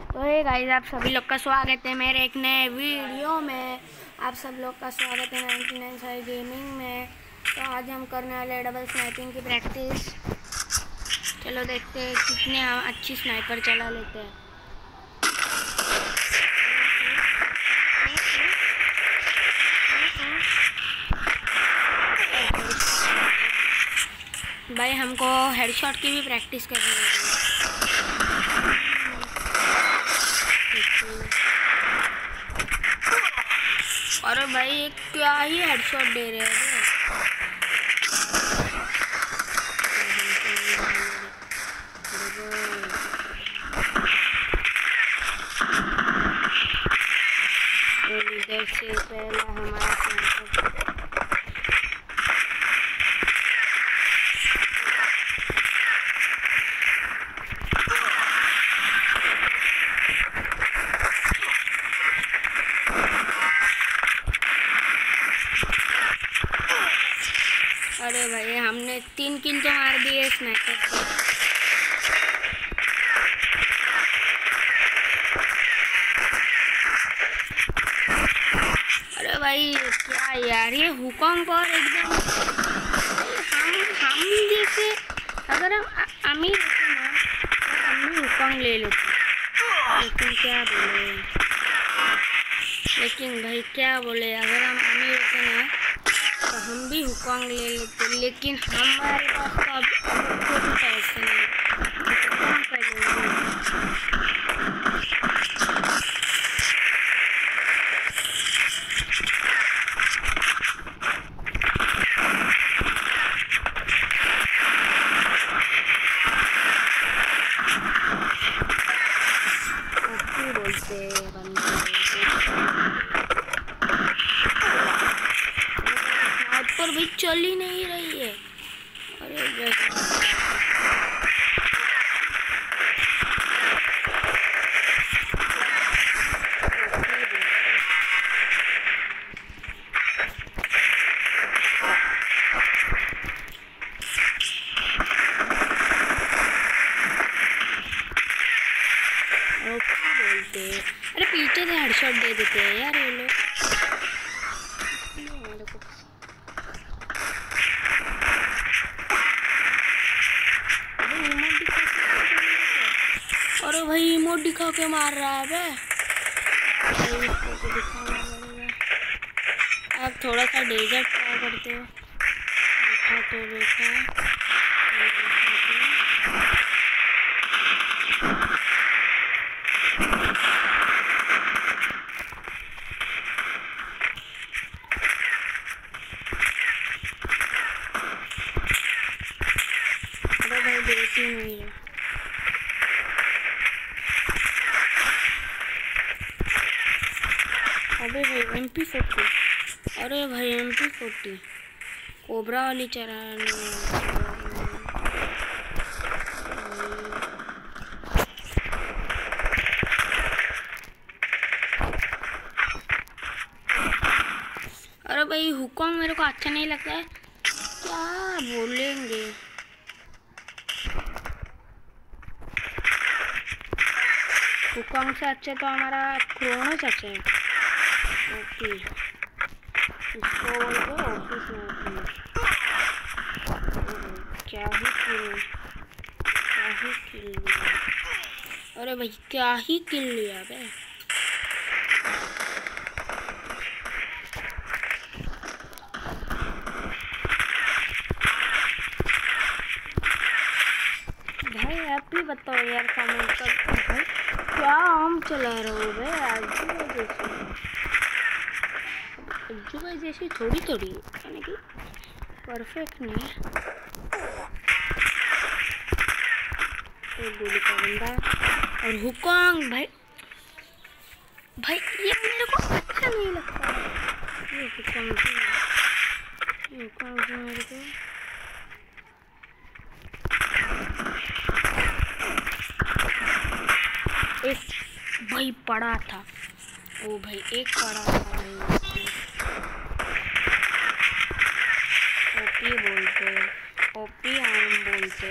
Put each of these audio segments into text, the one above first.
तो hey guys आप सभी लोग का स्वागत है मेरे एक नए वीडियो में। आप सब लोग का स्वागत है नाइनटी नाइन साइड गेमिंग में। तो आज हम करने वाले डबल स्नाइपिंग की प्रैक्टिस चलो देखते हैं कितने हम अच्छी स्नाइपर चला लेते हैं। भाई, हमको हेडशॉट की भी प्रैक्टिस करनी है अरे एक क्या ही हेडशॉट दे रहे हैं इधर से पहला हमारा किल तो मार दिए स्नाइपर अरे भाई, क्या यार, ये हुकॉन्ग पर एकदम हम हम जैसे अगर हम अमीर होते ना तो हम भी हुकॉन्ग ले लेते। लेकिन क्या बोले? लेकिन भाई, क्या बोले? अगर हम अमीर होते ना तो हम भी हुकांग ले लेते लेकिन हमारे पास तो अभी अभी पैसे नहीं हैं। अरे पीछे से हेडशॉट दे देते हैं यार ये लोग। अरे भाई इमोट दिखा के मार रहा है बे। इसको तो थोड़ा सा डेजर्ट ट्राई करते हो। देखा तो देखा ये देखा तो अरे भाई देसी नहीं है अबे भाई एम पी फोर्टी अरे भाई एम पी फोर्टी कोबरा वाली चलाने अरे भाई हुकॉम मेरे को अच्छा नहीं लगता है। क्या बोलेंगे? हुकॉम से अच्छे तो हमारा क्रोनोस अच्छा है। ही ही अरे भाई, क्या ही किल लिया बे। भाई, आप भी बताओ यार कमेंट करके भाई। क्या आम चला रहे हो भाई आजू भाई जैसे आजू भाई जैसी थोड़ी थोड़ी यानी कि। परफेक्ट नहीं एक गोली का बंदा और हुकॉन्ग भाई। भाई, ये मेरे को अच्छा नहीं लगता ये हुकॉन्ग जी ये हुकॉन्ग जी मेरे को। एक भाई, पड़ा था। ओ, भाई, एक पड़ा था। भाई ओपी बोलते ओपी आम बोलते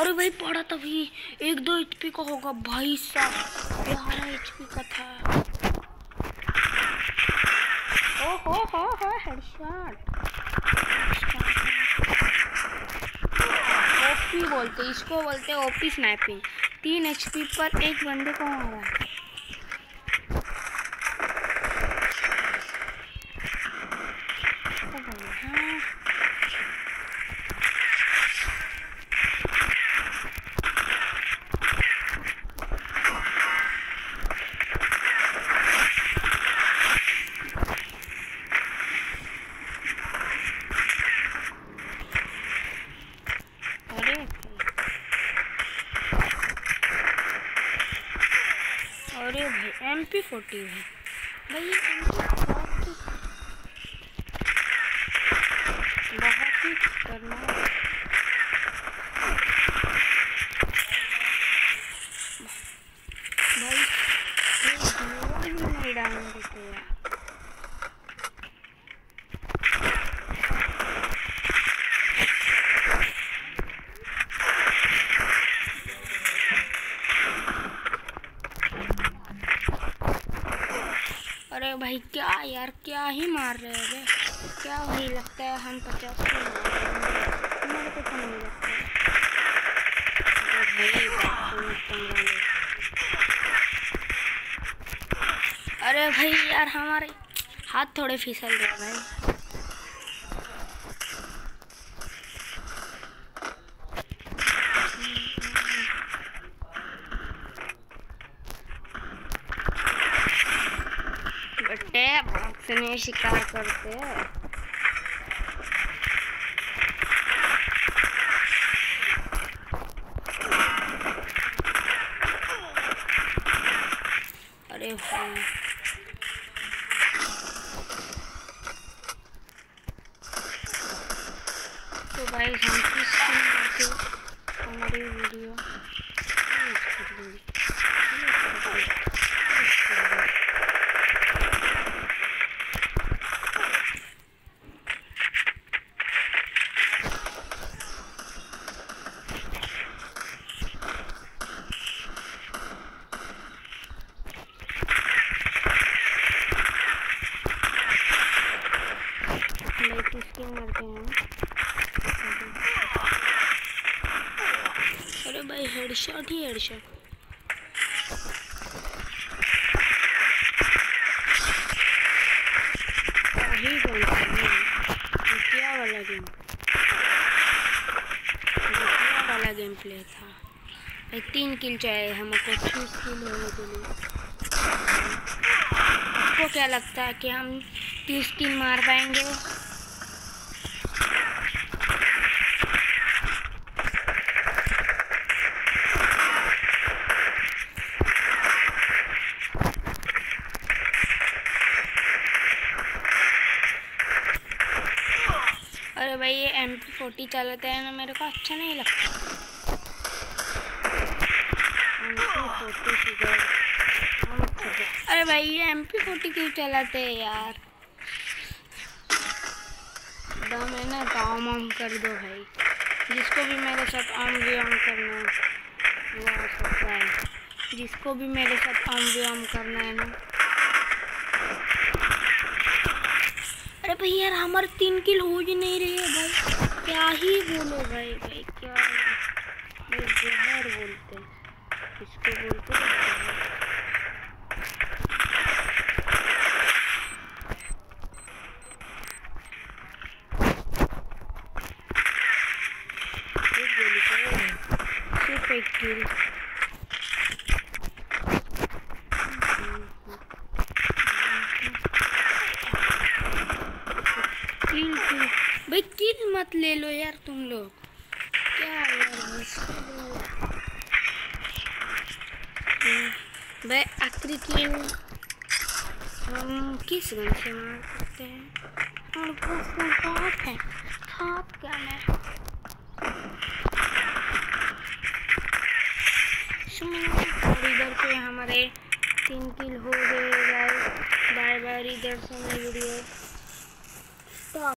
अरे भाई पड़ा तभी एक दो एचपी का होगा भाई साहब ग्यारह एचपी का था। ओ हो हो हो हेडशॉट। ओपी बोलते इसको बोलते ओपी स्नैपिंग। तीन एचपी पर एक बंदे को मारा है अरे भाई एम पी फोर्टी है। भाई बहुत ही खतरनाक भाई नहीं डालने देते यार अरे भाई क्या यार क्या ही मार रहे हैं क्या वही लगता है हम पचास को मेरे को तो नहीं लगता? अरे भाई यार हमारे हाथ थोड़े फिसल गए भाई। बट्टे भाग शिकार करते अरे भाई तो भाई हम किस हमारी वीडियो स्किन मरते हैं भाई हेडशॉट ही हेडशॉट ही? वाला गेम वाला गेम प्ले था? भाई, तीन किल चाहिए हमको तीस किल होने के लिए। आपको क्या लगता है कि हम तीस किल मार पाएँगे? अरे भाई ये एम पी फोर्टी चलाते हैं ना मेरे को अच्छा नहीं लगता। अरे भाई ये एम पी फोर्टी क्यों चलाते हैं यार? दम है ना तो ऑम ऑम कर दो भाई। जिसको भी मेरे साथ ऑम भी ऑम करना है वो आ सकता है। जिसको भी मेरे साथ ऑम भी ऑम करना है ना अरे भाई यार, हमारे तीन किल हो ही नहीं रहे भाई। क्या ही बोलो भाई भाई क्या लो यार तुम लोग। क्या यार हम्म, भाई, आखिरी की हम किस गन से मार सकते हैं? और बहुत है। हाथ क्या है? इधर पे हमारे तीन किल हो गए बाय बाय इधर से मैं वीडियो।